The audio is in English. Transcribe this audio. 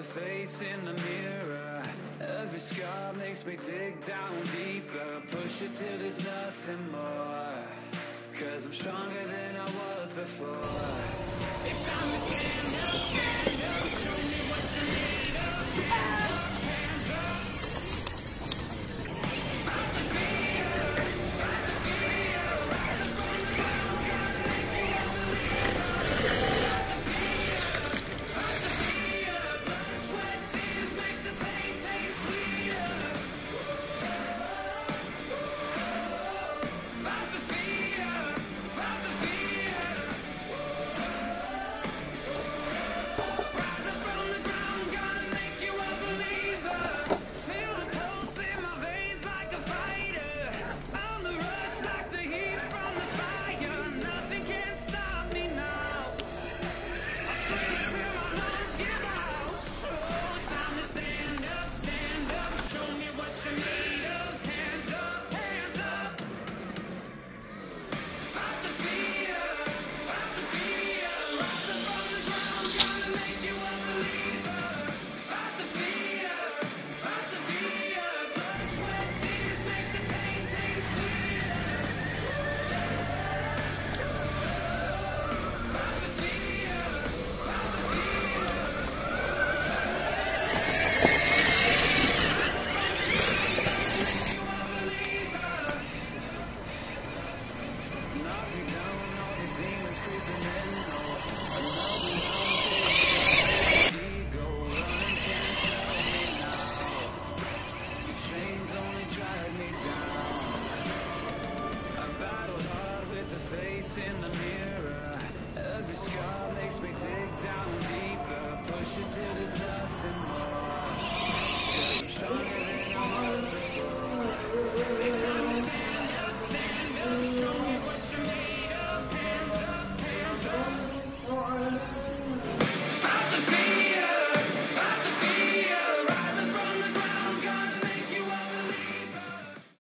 the face in the mirror. Every scar makes me dig down deeper. Push it till there's nothing more. Cause I'm stronger than I was before. If I'm a stand up, stand up Show me what you need. up,